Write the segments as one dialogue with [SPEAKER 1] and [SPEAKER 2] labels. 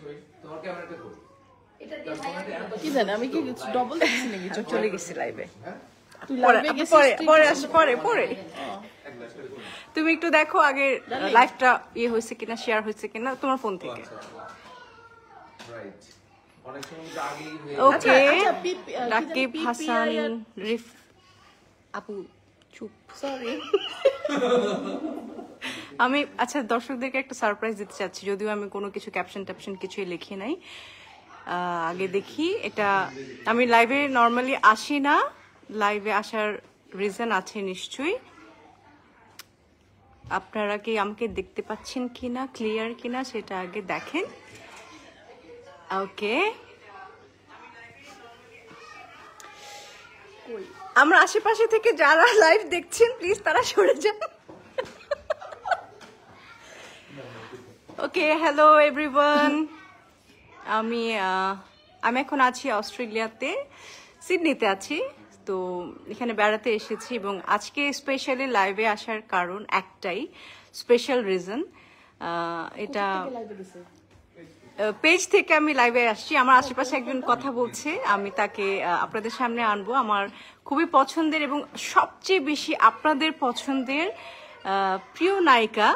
[SPEAKER 1] সবাই তোমার ক্যামেরাটা করি
[SPEAKER 2] কি জানি আমি কি ডবল দেখছি নাকি? চোখ
[SPEAKER 3] চলে গেছি লাইভে পরে
[SPEAKER 2] লাইভে গেছিস
[SPEAKER 3] পরে
[SPEAKER 2] তুই
[SPEAKER 3] পরে
[SPEAKER 2] কি-
[SPEAKER 3] আস পরে পরে। তুমি একটু দেখো আগে লাইভটা ইয়ে হয়েছে কিনা শেয়ার হয়েছে কিনা তোমার ফোন থেকে।
[SPEAKER 1] রাইট অনেক সময় কিন্তু আগেই হয়ে
[SPEAKER 3] ওকে
[SPEAKER 2] আচ্ছা, আচ্ছা, কি
[SPEAKER 3] রাকিব হাসান রিফ আপু চুপ।
[SPEAKER 2] সরি
[SPEAKER 3] আমি আচ্ছা দর্শকদেরকে একটা সারপ্রাইজ দিতে চাচ্ছি। যদিও আমি কোনো কিছু ক্যাপশন ট্যাপশন কিছুই লিখি নাই। আগে দেখি। এটা আমি লাইভে নর্মালি আসি না। লাইভে আসার রিজন আছে নিশ্চয়ই। আপনারা কি আমাকে দেখতে পাচ্ছেন কিনা ক্লিয়ার কিনা, সেটা আগে দেখেন। ওকে আমরা আশেপাশে থেকে যারা লাইভ দেখছেন প্লিজ তারা সরে যান। ওকে হ্যালো এভরিওয়ান আমি আমি এখন আছি অস্ট্রেলিয়াতে, সিডনিতে আছি। তো এখানে বেড়াতে এসেছি এবং আজকে স্পেশালি লাইভে আসার কারণ একটাই স্পেশাল রিজন এটা পেজ থেকে আমি লাইভে আসছি। আমার আশেপাশে একজন কথা বলছে। আমি তাকে আপনাদের সামনে আনব। আমার খুবই পছন্দের এবং সবচেয়ে বেশি আপনাদের পছন্দের প্রিয় নায়িকা।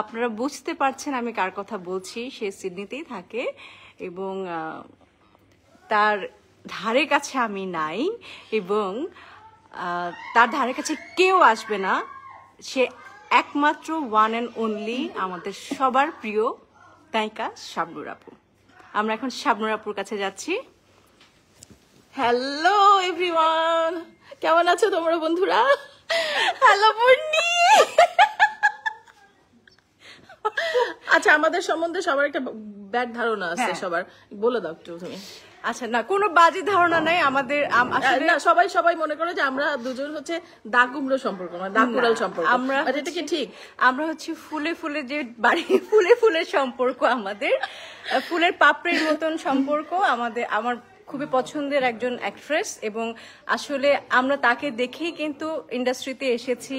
[SPEAKER 3] আপনারা বুঝতে পারছেন আমি কার কথা বলছি। সে সিডনিতেই থাকে এবং তার ধারে কাছে আমি নাই এবং তার ধারে কাছে কেউ আসবে না। সে একমাত্র ওয়ান অ্যান্ড অনলি আমাদের সবার প্রিয় নায়িকা শাবনুর আপু। আমরা এখন শাবনুর আপুর কাছে যাচ্ছি।
[SPEAKER 2] হ্যালো এভরিওয়ান কেমন আছো তোমরা বন্ধুরা? হ্যালো বন্ডি আচ্ছা আমাদের সম্বন্ধে সবার একটা ব্যাড ধারণা আছে
[SPEAKER 3] হ্যাঁ।
[SPEAKER 2] সবার। বলে দাও একটু তুমি।
[SPEAKER 3] আচ্ছা না কোনো বাজে ধারণা নাই আমাদের আসলে
[SPEAKER 2] না সবাই সবাই মনে করে যে আমরা দুজন হচ্ছে দাগুমড়ো সম্পর্ক মানে সম্পর্ক।
[SPEAKER 3] আমরা
[SPEAKER 2] আমরা এটা কি ঠিক?
[SPEAKER 3] আমরা হচ্ছে ফুলে ফুলে যে বাড়ি ফুলে ফুলে সম্পর্ক আমাদের ফুলের পাপড়ির মতন সম্পর্ক আমাদের আমার খুবই পছন্দের একজন অ্যাক্ট্রেস এবং আসলে আমরা তাকে দেখেই কিন্তু ইন্ডাস্ট্রিতে এসেছি।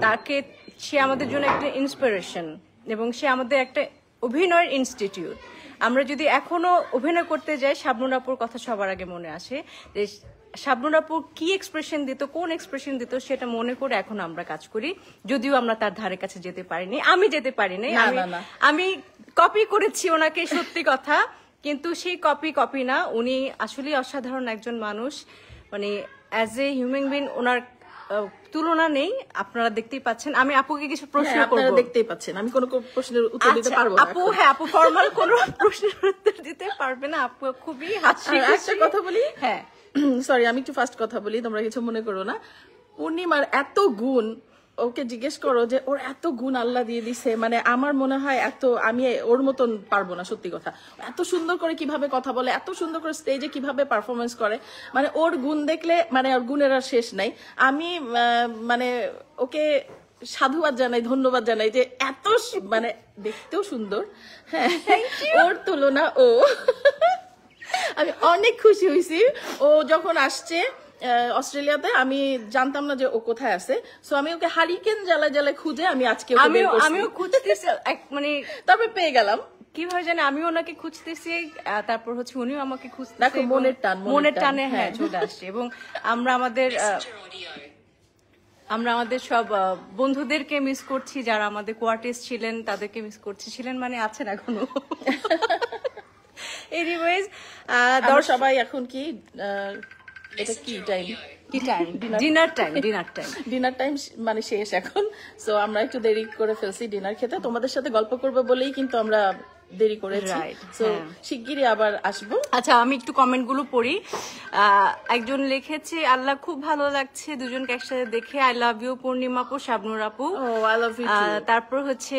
[SPEAKER 3] তাকে সে আমাদের জন্য একটা ইন্সপিরেশন এবং সে আমাদের একটা অভিনয়ের ইনস্টিটিউট আমরা যদি এখনও অভিনয় করতে যাই শাবনুর আপুর কথা সবার আগে মনে আসে যে শাবনুর আপু কি এক্সপ্রেশন দিত কোন এক্সপ্রেশন দিত সেটা মনে করে এখন আমরা কাজ করি। যদিও আমরা তার ধারে কাছে যেতে পারিনি আমি যেতে পারিনি। আমি কপি করেছি ওনাকে সত্যি কথা। কিন্তু সেই কপি কপি না। উনি আসলে অসাধারণ একজন মানুষ। মানে অ্যাজ এ হিউম্যান বিং ওনার তুলনা নেই আপনারা দেখতেই পাচ্ছেন। আমি আপুকে কিছু প্রশ্ন
[SPEAKER 2] করব। আপনারা দেখতেই পাচ্ছেন। আমি কোনো প্রশ্নের উত্তর দিতে
[SPEAKER 3] আচ্ছা,
[SPEAKER 2] পারব না
[SPEAKER 3] আপু হ্যাঁ আপু ফর্মাল কোনো প্রশ্নের উত্তর দিতে পারবে না। আপু খুবই হাসি
[SPEAKER 2] হাসি একটা কথা বলি?
[SPEAKER 3] হ্যাঁ।
[SPEAKER 2] সরি আমি একটু ফার্স্ট কথা বলি তোমরা কিছু মনে করো না। পূর্ণিমার এত গুণ ওকে জিজ্ঞেস করো যে ওর এত গুণ আল্লাহ দিয়ে দিছে। মানে আমার মনে হয় এত আমি ওর মতন পারব না সত্যি কথা। এত সুন্দর করে কীভাবে কথা বলে এত সুন্দর করে স্টেজে কীভাবে পারফরমেন্স করে। মানে ওর গুণ দেখলে মানে ওর গুণের আর শেষ নাই। আমি মানে ওকে সাধুবাদ জানাই ধন্যবাদ জানাই যে এত মানে দেখতেও সুন্দর। হ্যাঁ ওর তুলনা ও। আমি অনেক খুশি হয়েছি। ও যখন আসছে অস্ট্রেলিয়াতে আমি জানতাম না যে ও কোথায় আছে। সো আমি ওকে হারিকেন জ্বালায় জ্বালায় খুঁজে আমি আজকে
[SPEAKER 3] আমিও। খুঁজতেছি মানে
[SPEAKER 2] তারপরে পেয়ে গেলাম।
[SPEAKER 3] কীভাবে জানি আমি ওনাকে খুঁজতেছি তারপর হচ্ছে উনিও আমাকে খুঁজতেছে
[SPEAKER 2] দেখো, মনের টান, মনের টানে।
[SPEAKER 3] হ্যাঁ
[SPEAKER 2] হ্যাঁ।
[SPEAKER 3] চলে আসছে। এবং আমরা আমাদের আমরা আমাদের সব বন্ধুদেরকে মিস করছি যারা আমাদের কোয়ার্টিস ছিলেন তাদেরকে মিস করছি। ছিলেন মানে আছেন এখনও। এনিওয়েজ
[SPEAKER 2] সবাই এখন কি আহ, এটা কি টাইম
[SPEAKER 3] কি time dinner time dinner time
[SPEAKER 2] dinner time মানে শেষ এখন। সো আমরা একটু দেরি করে ফেলছি ডিনার খেতে। তোমাদের সাথে গল্প করব বলেই কিন্তু আমরা দেরি করেছি। সো
[SPEAKER 3] হ্যাঁ।
[SPEAKER 2] শিগগিরই আবার আসব।
[SPEAKER 3] আচ্ছা আমি একটু কমেন্টগুলো পড়ি। আহ, একজন লিখেছে আল্লাহ খুব ভালো লাগছে দুজনকে একসাথে দেখে। আই লাভ ইউ পূর্ণিমা আপু শাবনুর আপু।
[SPEAKER 2] ও আই লাভ ইউ
[SPEAKER 3] তারপর হচ্ছে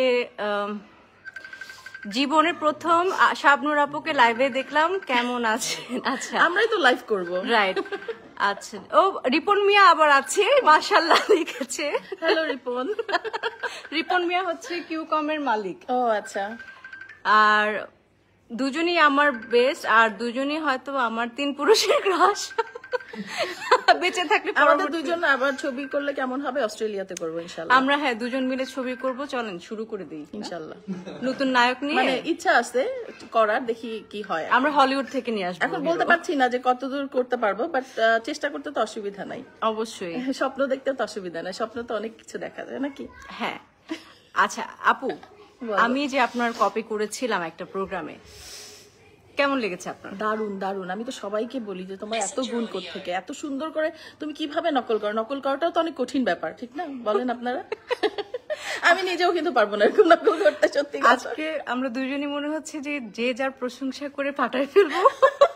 [SPEAKER 3] জীবনের প্রথম শাবনুর আপুকে লাইভে দেখলাম। কেমন আছেন? আচ্ছা।
[SPEAKER 2] আমরাই তো লাইভ করব।
[SPEAKER 3] রাইট আচ্ছা। ও রিপন মিয়া আবার আছে মাশাল্লাহ লিখেছে।
[SPEAKER 2] হ্যালো রিপন।
[SPEAKER 3] রিপন মিয়া হচ্ছে কিউকমের মালিক।
[SPEAKER 2] ও আচ্ছা।
[SPEAKER 3] আর দুজনই আমার বেস্ট আর দুজনই হয়তো আমার তিন পুরুষের ক্রাশ বেঁচে থাকলে
[SPEAKER 2] আমাদের দুজন আবার ছবি করলে কেমন হবে? অস্ট্রেলিয়াতে করব ইনশাল্লাহ
[SPEAKER 3] আমরা হ্যাঁ দুজন মিলে ছবি করব। চলেন শুরু করে দিই
[SPEAKER 2] ইনশাল্লাহ
[SPEAKER 3] নতুন নায়ক নিয়ে
[SPEAKER 2] মানে ইচ্ছা আছে করার দেখি কি হয়।
[SPEAKER 3] আমরা হলিউড থেকে নিয়ে আসব
[SPEAKER 2] এখন বলতে পারছি না যে কতদূর করতে পারব বাট চেষ্টা করতে তো অসুবিধা নাই।
[SPEAKER 3] অবশ্যই।
[SPEAKER 2] স্বপ্ন দেখতে তো অসুবিধা নাই। স্বপ্ন তো অনেক কিছু দেখা যায় নাকি?
[SPEAKER 3] হ্যাঁ। আচ্ছা আপু আমি যে আপনার কপি করেছিলাম একটা প্রোগ্রামে কেমন লেগেছে আপনার?
[SPEAKER 2] দারুণ দারুণ আমি তো সবাইকে বলি যে তোমার এত গুণ থেকে এত সুন্দর করে তুমি কীভাবে নকল করো? নকল করাটাও তো অনেক কঠিন ব্যাপার ঠিক না? বলেন আপনারা। আমি নিজেও কিন্তু পারব না এরকম নকল করতে সত্যি।
[SPEAKER 3] আজকে আমরা দুজনই মনে হচ্ছে যে যে যার প্রশংসা করে ফাটাই ফেলব।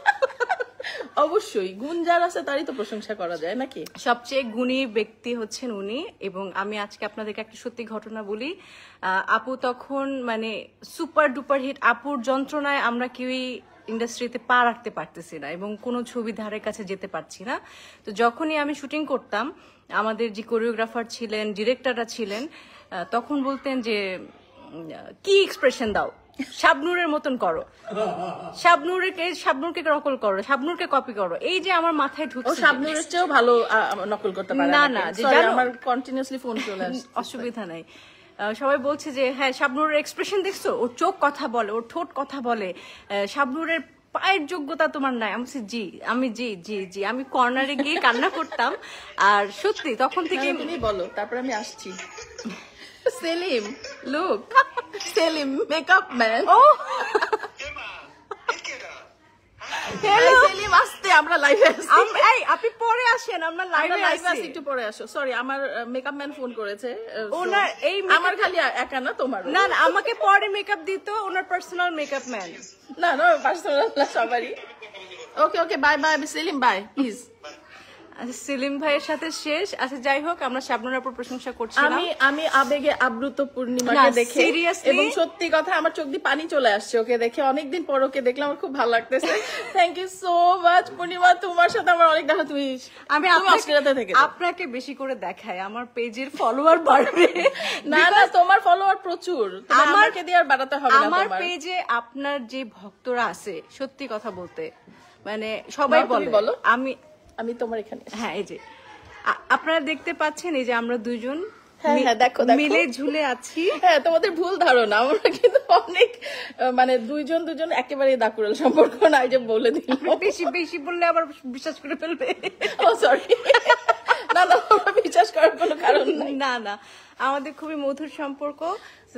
[SPEAKER 2] অবশ্যই, গুণ যার আছে তারই তো প্রশংসা করা যায়, নাকি?
[SPEAKER 3] সবচেয়ে গুণী ব্যক্তি হচ্ছেন উনি, এবং আমি আজকে আপনাদেরকে একটা সত্যি ঘটনা বলি। আপু তখন মানে সুপার ডুপার হিট, আপুর যন্ত্রণায় আমরা কেউই ইন্ডাস্ট্রিতে পা রাখতে পারতেছি না, এবং কোনো ছবি ধারে কাছে যেতে পারছি না। তো যখনই আমি শুটিং করতাম, আমাদের যে কোরিওগ্রাফার ছিলেন, ডিরেক্টররা ছিলেন তখন বলতেন যে কি এক্সপ্রেশন দাও? শাবনুরের মতন করো। শাবনুরকে শাবনুরকে নকল করো শাবনুরকে কপি করো। এই যে আমার মাথায়
[SPEAKER 2] ও
[SPEAKER 3] ঢুকছে
[SPEAKER 2] শাবনুরের চেয়েও ভালো নকল করতে পারে
[SPEAKER 3] না, না, যে জানো-
[SPEAKER 2] আমার কন্টিনিউয়াসলি ফোন চলে আসছে।
[SPEAKER 3] অসুবিধা নাই। সবাই বলছে যে হ্যাঁ শাবনুরের এক্সপ্রেশন দেখছ? ওর চোখ কথা বলে ওর ঠোঁট কথা বলে। শাবনুরের পায়ের যোগ্যতা তোমার নাই। আমি জি আমি জি জি জি আমি কর্নারে গিয়ে কান্না করতাম। আর সত্যি তখন থেকে
[SPEAKER 2] হ্যাঁ, তুমি বলো তারপর আমি আসছি। Selim look Selim makeup man
[SPEAKER 3] ও
[SPEAKER 2] হ্যালো সেলিম আসতে আমরা লাইভে আসছি
[SPEAKER 3] এই আপনি পরে আসেন আমরা লাইভে
[SPEAKER 2] লাইভে আসি একটু পরে আসো। সরি আমার মেকআপ ম্যান ফোন করেছে।
[SPEAKER 3] ওনার এই
[SPEAKER 2] আমার খালি একা না তোমার।
[SPEAKER 3] না না আমাকে পরে মেকআপ দিত ওনার পার্সোনাল মেকআপ ম্যান
[SPEAKER 2] না না পার্সোনাল সবারই। Okay okay bye bye Selim bye please
[SPEAKER 3] Selim ভাইয়ের সাথে শেষ। আচ্ছা যাই হোক আমরা শাবনুরের উপর প্রশংসা করছি
[SPEAKER 2] আমি আমি আবেগে আবৃত পূর্ণিমাকে দেখে এবং সত্যি কথা আমার চোখ দিয়ে পানি চলে আসছে ওকে দেখে। অনেকদিন পর ওকে দেখলাম আমার খুব ভালো লাগতেছে। Thank you so much Purnima. তোমার সাথে আমার অনেক দেখা তুমি
[SPEAKER 3] আমি আপনাকে-
[SPEAKER 2] অস্ট্রেলিয়াতে থেকে
[SPEAKER 3] আপনাকে বেশি করে দেখাই আমার পেজের ফলোয়ার বাড়বে।
[SPEAKER 2] না না তোমার ফলোয়ার প্রচুর। তুমি
[SPEAKER 3] আমার-
[SPEAKER 2] আমাকে দিয়ে আর বাড়াতে হবে না
[SPEAKER 3] আমার পেজে আপনার যে ভক্তরা আছে সত্যি কথা বলতে মানে সবাই বলো। আমি
[SPEAKER 2] আমি তোমার এখানে
[SPEAKER 3] হ্যাঁ এই যে। আপনারা দেখতে পাচ্ছেন এই যে আমরা দুজন
[SPEAKER 2] হ্যাঁ, হ্যাঁ।
[SPEAKER 3] মিলে ঝুলে আছি।
[SPEAKER 2] হ্যাঁ তোমাদের ভুল ধারণা। আমরা কিন্তু অনেক মানে দুইজন দুজন একেবারে দাকুরাল সম্পর্ক না যে বলে দিলাম।
[SPEAKER 3] বেশি বেশি বললে আবার বিশ্বাস করে ফেলবে।
[SPEAKER 2] ও সরি না না বিশ্বাস করার কোনো কারণ নাই।
[SPEAKER 3] না না আমাদের খুবই মধুর সম্পর্ক।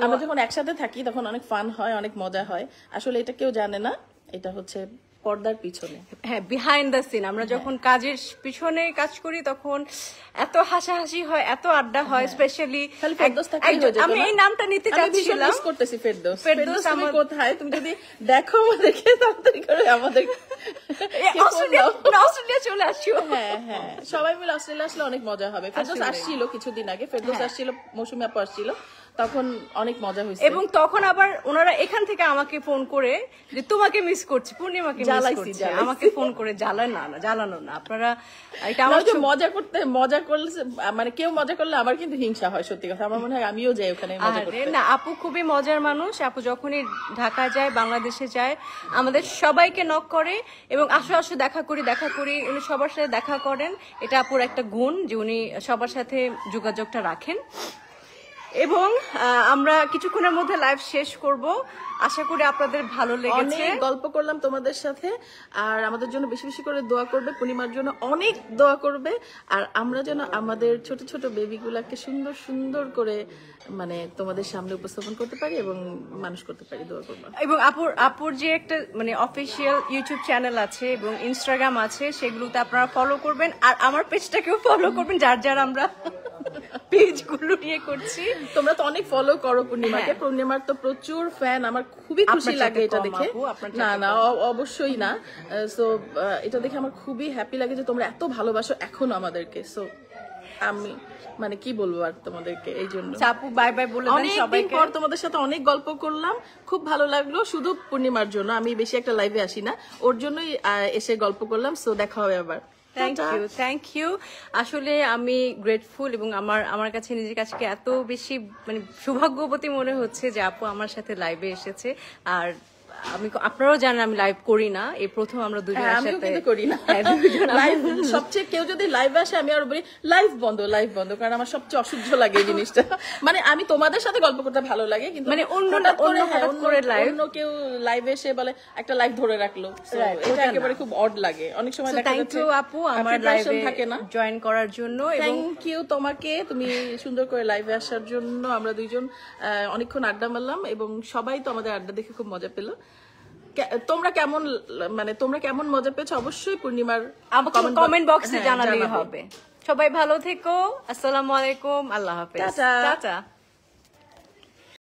[SPEAKER 2] আমরা যখন একসাথে থাকি তখন অনেক ফান হয় অনেক মজা হয়। আসলে এটা কেউ জানে না। এটা হচ্ছে পর্দার পিছনে।
[SPEAKER 3] হ্যাঁ বিহাইন্ড দ্য সিন আমরা যখন কাজের পিছনে কাজ করি তখন এত হাসাহাসি হয় এত আড্ডা হয় স্পেশালি
[SPEAKER 2] হয়ে যেত
[SPEAKER 3] আমি এই নামটা নিতে চাচ্ছিলাম।
[SPEAKER 2] করতেছি ফেরদৌস।
[SPEAKER 3] ফেরদৌস আমার-
[SPEAKER 2] কোথায়? তুমি যদি দেখো আমাদেরকে তাড়াতাড়ি করে আমাদের
[SPEAKER 3] অস্ট্রেলিয়া চলে আসিও।
[SPEAKER 2] হ্যাঁ হ্যাঁ। সবাই মিলে অস্ট্রেলিয়া আসলে অনেক মজা হবে। ফেরদৌস। আসছিল কিছুদিন আগে। ফেরদৌস
[SPEAKER 3] হ্যাঁ।
[SPEAKER 2] আসছিল মৌসুমি আপু আসছিল। তখন অনেক মজা হয়েছে।
[SPEAKER 3] এবং তখন আবার ওনারা এখান থেকে আমাকে ফোন করে যে তোমাকে মিস করছি পূর্ণিমাকে মিস
[SPEAKER 2] জ্বালাইছি,
[SPEAKER 3] করছি। আমাকে ফোন করে জ্বালায় না না জ্বালানো না। আপনারা এটা
[SPEAKER 2] আমার মজা করতে মজা করলে মানে কেউ মজা করলে আমার কিন্তু হিংসা হয় সত্যি কথা। আমার মনে হয় আমিও যাই ওখানে মজা করতে।
[SPEAKER 3] না আপু খুবই মজার মানুষ। আপু যখনই ঢাকা যায় বাংলাদেশে যায় আমাদের সবাইকে নক করে এবং আসো আসো দেখা করি দেখা করি। উনি সবার সাথে দেখা করেন। এটা আপুর একটা গুণ যে উনি সবার সাথে যোগাযোগটা রাখেন। এবং আমরা কিছুক্ষণের মধ্যে লাইভ শেষ করব। আশা করি আপনাদের ভালো লেগেছে।
[SPEAKER 2] গল্প করলাম তোমাদের সাথে আর আমাদের জন্য বেশি বেশি করে দোয়া করবে পূর্ণিমার জন্য অনেক দোয়া করবে আর আমরা যেন আমাদের ছোট ছোট বেবিগুলাকে সুন্দর সুন্দর করে মানে তোমাদের সামনে উপস্থাপন করতে পারি এবং মানুষ করতে পারি দোয়া করব।
[SPEAKER 3] এবং আপুর আপুর যে একটা মানে অফিসিয়াল ইউটিউব চ্যানেল আছে এবং ইনস্টাগ্রাম আছে সেগুলোতে আপনারা ফলো করবেন আর আমার পেজটাকেও ফলো করবেন যার যার আমরা পেজগুলো নিয়ে করছি।
[SPEAKER 2] তোমরা তো অনেক ফলো করো পূর্ণিমাকে।
[SPEAKER 3] হ্যাঁ।
[SPEAKER 2] পূর্ণিমার তো প্রচুর ফ্যান আমার খুবই খুশি লাগে এটা দেখে। না না অবশ্যই না। সো এটা দেখে আমার খুবই হ্যাপি লাগে যে তোমরা এত ভালোবাসো এখনও আমাদেরকে। সো আমি মানে কি বলব আর তোমাদেরকে এই জন্য।
[SPEAKER 3] চাপু বাই বাই বলে দেন
[SPEAKER 2] অনেকদিন পর তোমাদের সাথে অনেক গল্প করলাম। খুব ভালো লাগল শুধু পূর্ণিমার জন্য আমি বেশি একটা লাইভে আসি না। ওর জন্যই এসে গল্প করলাম। সো দেখা হবে আবার।
[SPEAKER 3] থ্যাংক ইউ থ্যাংক ইউ আসলে আমি গ্রেটফুল এবং আমার আমার কাছে নিজের কাছে এত বেশি মানে সৌভাগ্যবতী মনে হচ্ছে যে আপু আমার সাথে লাইভে এসেছে। আর আমি আপনারাও জানেন আমি লাইভ করি না। এই প্রথম আমরা দুজন
[SPEAKER 2] হ্যাঁ, আমিও কিন্তু করি না।
[SPEAKER 3] হ্যাঁ,
[SPEAKER 2] লাইভ সবচেয়ে কেউ যদি লাইভ আসে আমি আর বলি লাইভ বন্ধ লাইভ বন্ধ কারণ আমার সবচেয়ে অসহ্য লাগে এই জিনিসটা। মানে আমি তোমাদের সাথে গল্প করতে ভালো লাগে কিন্তু
[SPEAKER 3] মানে অন্য- অন্য
[SPEAKER 2] হ্যাঁ,
[SPEAKER 3] হঠাৎ করে live।
[SPEAKER 2] অন্য কেউ লাইভ এসে বলে একটা লাইভ ধরে রাখল। এটা একেবারে খুব অড লাগে। অনেক সময় দেখা যাচ্ছে
[SPEAKER 3] ইউ আপু আমার লাইভে
[SPEAKER 2] থাকে না।
[SPEAKER 3] জয়েন করার জন্য এবং
[SPEAKER 2] থ্যাংক ইউ তোমাকে তুমি সুন্দর করে লাইভে আসার জন্য আমরা দুইজন অনেকক্ষণ আড্ডা মারলাম এবং সবাই তো আমাদের আড্ডা দেখে খুব মজা পেল। তোমরা কেমন মানে তোমরা কেমন মজা পেয়েছ অবশ্যই পূর্ণিমার
[SPEAKER 3] আমাকে কমেন্ট বক্সে
[SPEAKER 2] হ্যাঁ,
[SPEAKER 3] জানালেই হবে। সবাই ভালো থেকো। আসসালামু আলাইকুম। আল্লাহ হাফেজ। টাটা।